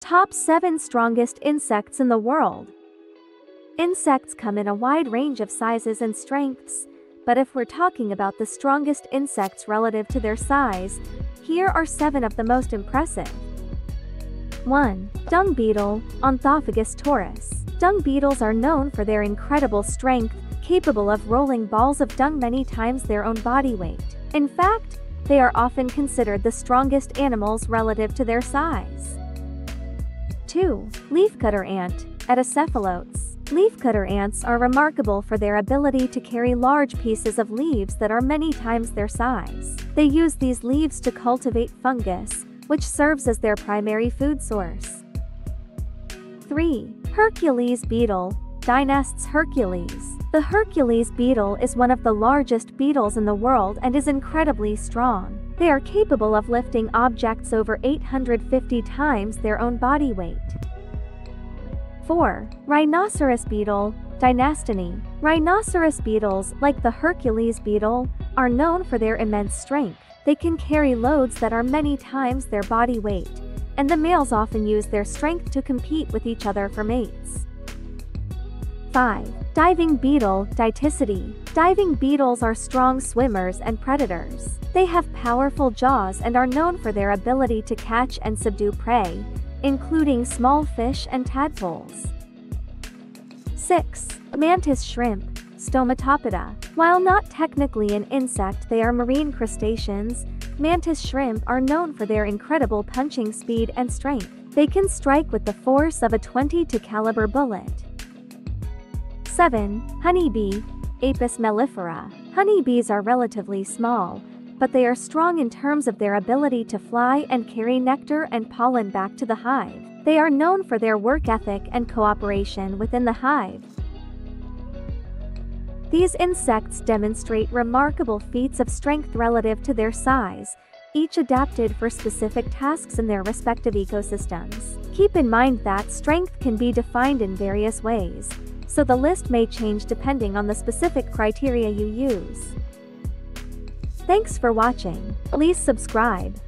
Top 7 Strongest Insects in the World Insects come in a wide range of sizes and strengths, but if we're talking about the strongest insects relative to their size, here are 7 of the most impressive. 1. Dung beetle, Onthophagus taurus. Dung beetles are known for their incredible strength, capable of rolling balls of dung many times their own body weight. In fact, they are often considered the strongest animals relative to their size. 2. Leafcutter ant, Atta cephalotes. Leafcutter ants are remarkable for their ability to carry large pieces of leaves that are many times their size. They use these leaves to cultivate fungus, which serves as their primary food source. 3. Hercules beetle, Dynastes hercules. The Hercules beetle is one of the largest beetles in the world and is incredibly strong. They are capable of lifting objects over 850 times their own body weight. 4. Rhinoceros beetle, Dynastinae. Rhinoceros beetles, like the Hercules beetle, are known for their immense strength. They can carry loads that are many times their body weight, and the males often use their strength to compete with each other for mates. 5. Diving beetle, Dytiscidae. Diving beetles are strong swimmers and predators. They have powerful jaws and are known for their ability to catch and subdue prey, including small fish and tadpoles. 6. Mantis shrimp, Stomatopoda. While not technically an insect they are marine crustaceans, mantis shrimp are known for their incredible punching speed and strength. They can strike with the force of a 22 caliber bullet. 7. Honeybee, Apis mellifera. Honeybees are relatively small, but they are strong in terms of their ability to fly and carry nectar and pollen back to the hive. They are known for their work ethic and cooperation within the hive. These insects demonstrate remarkable feats of strength relative to their size, each adapted for specific tasks in their respective ecosystems. Keep in mind that strength can be defined in various ways, so the list may change depending on the specific criteria you use. Thanks for watching. Please subscribe.